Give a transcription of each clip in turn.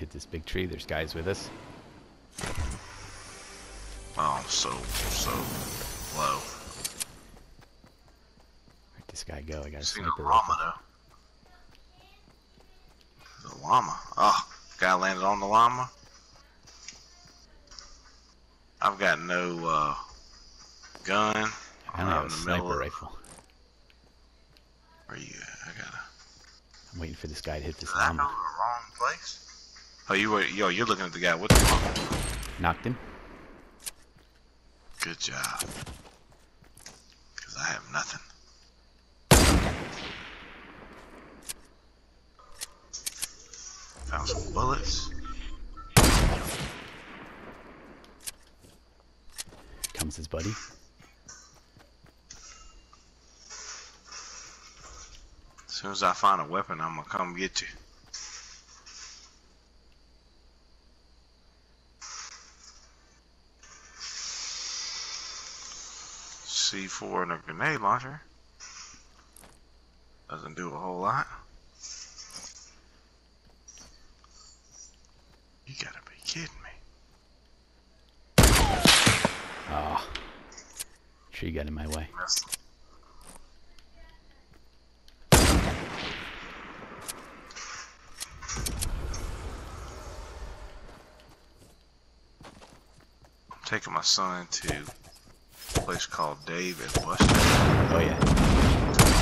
at this big tree. There's guys with us. Oh, so, so low. Where'd this guy go? I got a a sniper rifle. llama, though. The llama. Oh, guy landed on the llama. I've got no, uh, gun. I only have a in the middle sniper of- rifle. Where you at? I gotta. I'm waiting for this guy to hit this Did I go to the wrong place? Oh, you were, yo, you're looking at the guy What the fuck? Knocked him. Good job. Because I have nothing. Found some bullets. Comes his buddy. As soon as I find a weapon, I'm gonna come get you. C4 and a grenade launcher. Doesn't do a whole lot. You gotta be kidding me. Ah. Tree got in my way. I'm taking my son to place called Dave Buster. Oh yeah.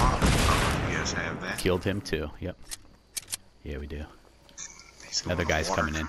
Oh, you guys have that? Killed him too. Yep. Yeah, we do. Another guy's water coming in.